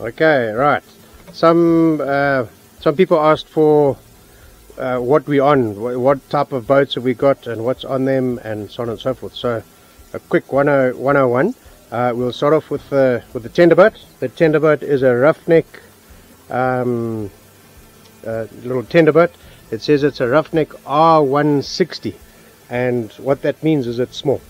Okay, right. Some uh, some people asked for uh, what we on, what type of boats have we got, and what's on them, and so on and so forth. So, a quick 10 101. Uh, we'll start off with the with the tender boat. The tender boat is a roughneck um, uh, little tender boat. It says it's a roughneck R160, and what that means is it's small.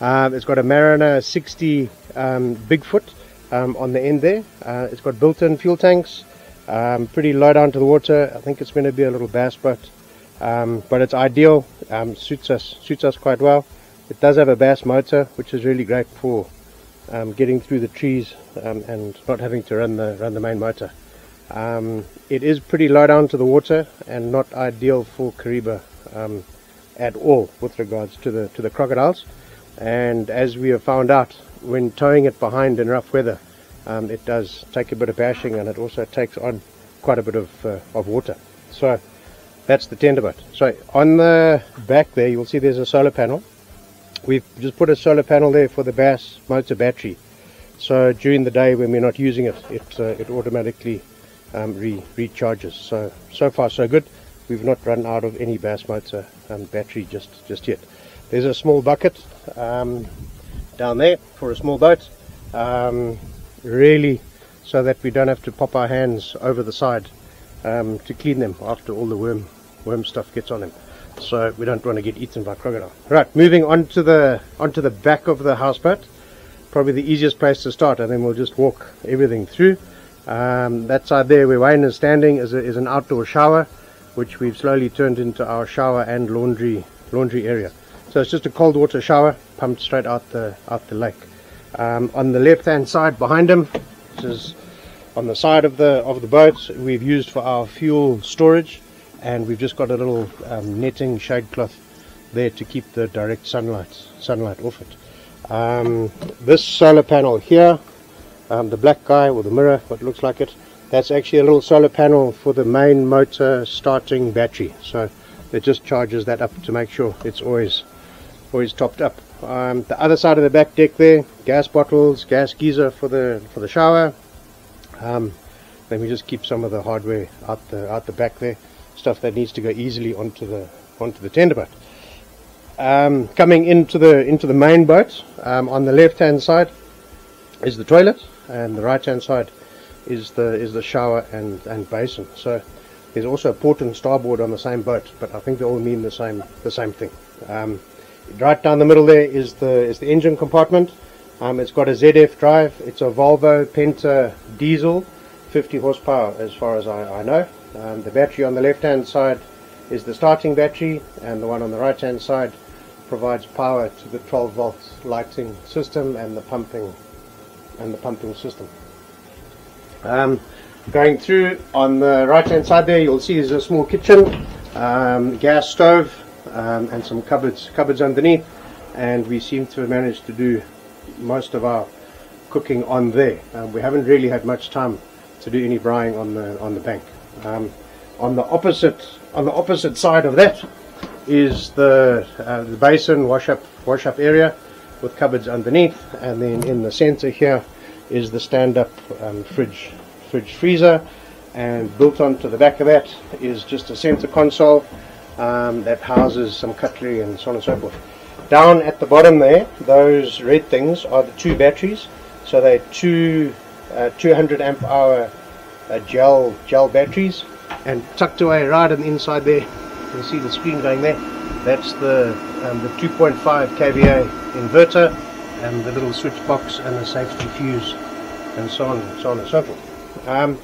um, it's got a Mariner 60 um, Bigfoot um, on the end there. Uh, it's got built-in fuel tanks, um, pretty low down to the water. I think it's going to be a little bass boat, um, but it's ideal. Um, suits us suits us quite well. It does have a bass motor, which is really great for um, getting through the trees um, and not having to run the run the main motor. It is pretty low down to the water and not ideal for Kariba at all with regards to the to the crocodiles. And as we have found out, when towing it behind in rough weather, um, it does take a bit of bashing and it also takes on quite a bit of uh, of water. So that's the tender boat. So on the back there, you'll see there's a solar panel. We've just put a solar panel there for the Bass motor battery. So during the day when we're not using it, it uh, it automatically um, re recharges. So so far so good. We've not run out of any Bass motor um, battery just just yet. There's a small bucket um, down there for a small boat. Um, really, so that we don't have to pop our hands over the side um, to clean them after all the worm worm stuff gets on them. So we don't want to get eaten by crocodile. Right, moving on to the onto the back of the houseboat. Probably the easiest place to start, and then we'll just walk everything through. Um, that side there where Wayne is standing is, a, is an outdoor shower, which we've slowly turned into our shower and laundry laundry area. So it's just a cold water shower pumped straight out the out the lake. Um, on the left hand side behind him, this is on the side of the of the boat we've used for our fuel storage, and we've just got a little um, netting shade cloth there to keep the direct sunlight sunlight off it. Um, this solar panel here, um, the black guy or the mirror, what looks like it, that's actually a little solar panel for the main motor starting battery. So it just charges that up to make sure it's always always topped up. Um, the other side of the back deck there, gas bottles, gas geyser for the for the shower. Um, let me just keep some of the hardware out the out the back there, stuff that needs to go easily onto the onto the tender boat. Um, coming into the into the main boat, um, on the left hand side is the toilet, and the right hand side is the is the shower and and basin. So there's also a port and starboard on the same boat, but I think they all mean the same the same thing. Right down the middle there is the is the engine compartment. Um, it's got a ZF drive. It's a Volvo Penta diesel, 50 horsepower as far as I, I know. Um, the battery on the left hand side is the starting battery, and the one on the right hand side provides power to the 12 volt lighting system and the pumping and the pumping system. Um, going through on the right hand side there, you'll see there's a small kitchen, um, gas stove, um, and some cupboards cupboards underneath. And we seem to have managed to do most of our cooking on there. Um, we haven't really had much time to do any braaiing on the on the bank. Um, on the opposite on the opposite side of that is the uh, the basin wash up wash up area with cupboards underneath, and then in the center here is the stand up um, fridge fridge freezer, and built onto the back of that is just a center console um, that houses some cutlery and so on and so forth. Down at the bottom there, those red things are the two batteries. So they're two uh, 200 amp hour uh, gel gel batteries, and tucked away right on the inside there, you can see the screen going there. That's the um, the 2.5 kVA inverter, and the little switch box and the safety fuse, and so on and so on and so forth. Um,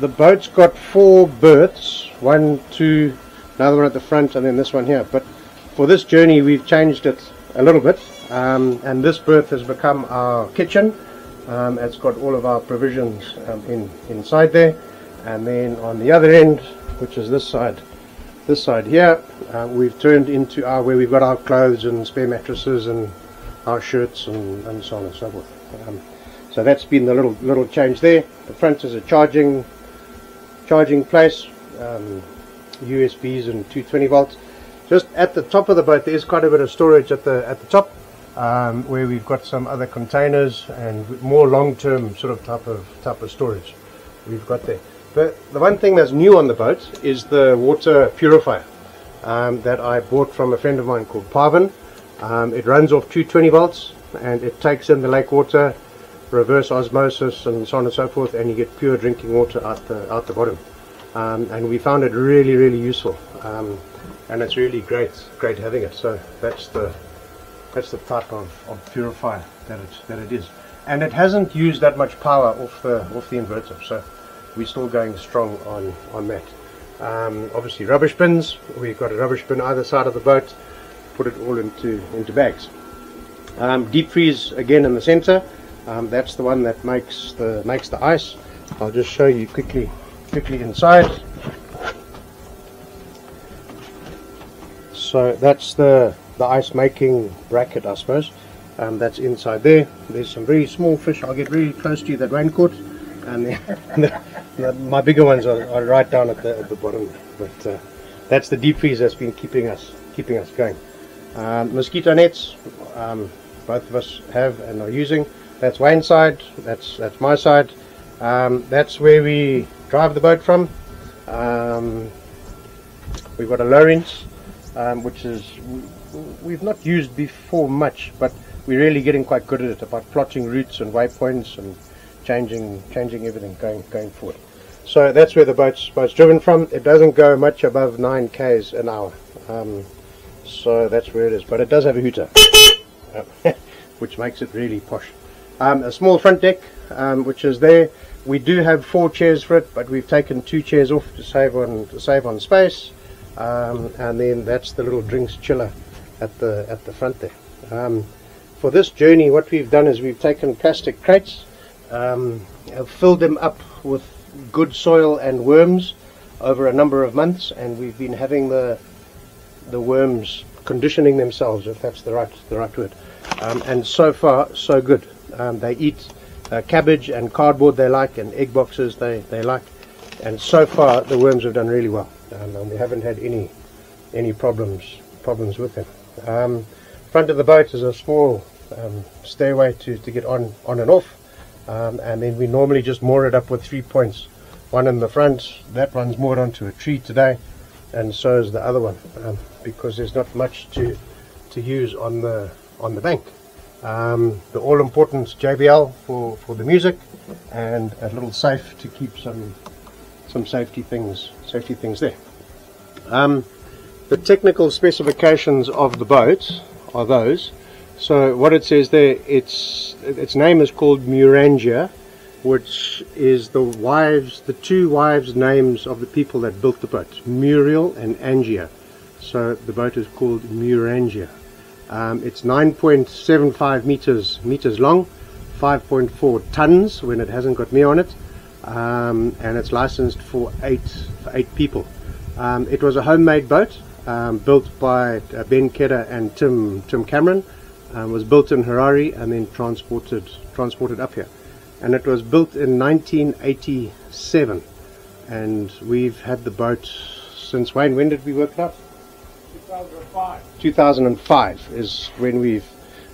the boat's got four berths, one, two, another one at the front, and then this one here. But for this journey, we've changed it a little bit, um, and this berth has become our kitchen. Um, it's got all of our provisions um, in inside there, and then on the other end, which is this side, this side here, uh, we've turned into our where we've got our clothes and spare mattresses and our shirts and, and so on and so forth. Um, so that's been the little little change there. The front is a charging charging place, um, USBs and 220 volts. Just at the top of the boat, there is quite a bit of storage at the at the top. um, where we've got some other containers and more long-term sort of type of type of storage we've got there. But the one thing that's new on the boat is the water purifier um, that I bought from a friend of mine called Parvin. Um, it runs off 220 volts and it takes in the lake water, reverse osmosis and so on and so forth and you get pure drinking water out the, out the bottom. Um, and we found it really really useful. Um, and it's really great great having it. So that's the that's the type of, of purifier that it, that it is. And it hasn't used that much power off the off the inverter. So we're still going strong on on that. Um, obviously rubbish bins. We've got a rubbish bin either side of the boat. Put it all into into bags. Um, deep freeze again in the center. Um, that's the one that makes the makes the ice. I'll just show you quickly quickly inside. So that's the, the ice making bracket I suppose. Um, that's inside there. There's some very small fish. I'll get really close to you that caught. And the, the, my bigger ones are, are, right down at the, at the bottom. But uh, that's the deep freeze that's been keeping us keeping us going. Um, mosquito nets, um, both of us have and are using. That's Wayne's side. That's that's my side. Um, that's where we drive the boat from. Um, we've got a Lowrance, um, which is we've not used before much, but we're really getting quite good at it about plotting routes and waypoints and changing changing everything going going forward. So that's where the boat's boat's driven from. It doesn't go much above nine k's an hour, um, so that's where it is. But it does have a hooter, which makes it really posh. Um, a small front deck, um, which is there. We do have four chairs for it, but we've taken two chairs off to save on to save on space. Um, and then that's the little drinks chiller at the at the front there. Um, for this journey, what we've done is we've taken plastic crates, um, filled them up with good soil and worms over a number of months, and we've been having the the worms conditioning themselves, if that's the right the right word. Um, and so far, so good. Um, they eat uh, cabbage and cardboard they like and egg boxes they, they like. And so far the worms have done really well um, and we haven't had any any problems problems with them. Um, front of the boat is a small um, stairway to, to get on on and off. Um, and then we normally just moor it up with three points. One in the front that one's moored onto a tree today and so is the other one um, because there's not much to to use on the on the bank um, the all-important JBL for, for the music and a little safe to keep some some safety things safety things there. Um, the technical specifications of the boat are those. So what it says there, its its name is called Muiranja, which is the wives, the two wives' names of the people that built the boat, Muriel and Angia. So the boat is called Muiranja. Um, it's 9.75 meters meters long, 5.4 tons when it hasn't got me on it, um, and it's licensed for eight for eight people. Um, it was a homemade boat um, built by uh, Ben Kedder and Tim Tim Cameron. Um, was built in Harare and then transported transported up here, and it was built in 1987, and we've had the boat since Wayne. When did we work it up? 2005. 2005 is when we've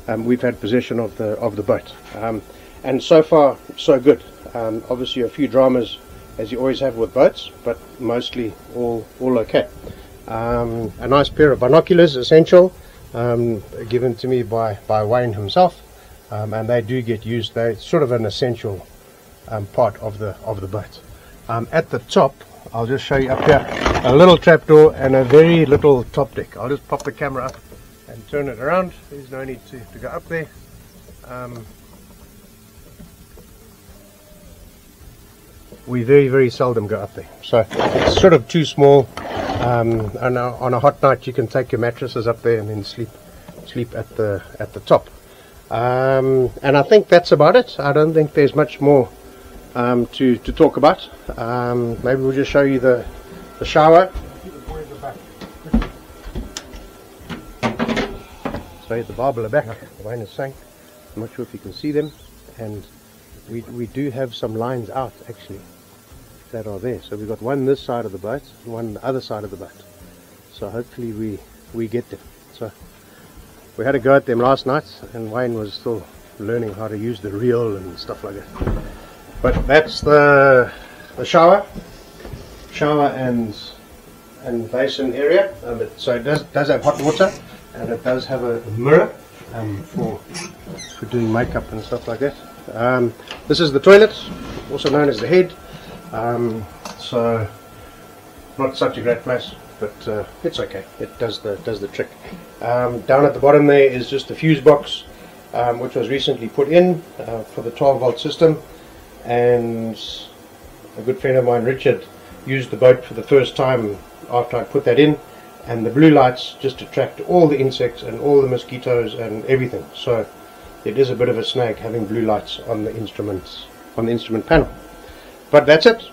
um, we've had possession of the of the boat, um, and so far so good. Um, obviously, a few dramas as you always have with boats, but mostly all all okay. Um, a nice pair of binoculars, essential, um, given to me by by Wayne himself, um, and they do get used. They're sort of an essential part of the of the boat. at the top, I'll just show you up here a little trapdoor and a very little top deck. I'll just pop the camera up and turn it around. There's no need to, to go up there. Um, we very very seldom go up there so it's sort of too small um, and on a hot night you can take your mattresses up there and then sleep sleep at the at the top um, and I think that's about it I don't think there's much more um, to, to talk about. Um, maybe we'll just show you the, the shower. So the barbel back, the wine is sank. I'm not sure if you can see them. And we, we do have some lines out actually that are there. So we've got one this side of the boat and one the other side of the boat. So hopefully we, we get them. So we had a go at them last night, and Wayne was still learning how to use the reel and stuff like that. But that's the the shower, shower and and basin area. Um, it, so it does does have hot water, and it does have a, mirror um, for for doing makeup and stuff like that. Um, this is the toilet, also known as the head. Um, so not such a great place, but uh, it's okay. It does the does the trick. Um, down at the bottom there is just the fuse box, um, which was recently put in uh, for the 12 volt system, and a good friend of mine, Richard, used the boat for the first time after I put that in, and the blue lights just attract all the insects and all the mosquitoes and everything. So it is a bit of a snag having blue lights on the instruments on the instrument panel. But that's it.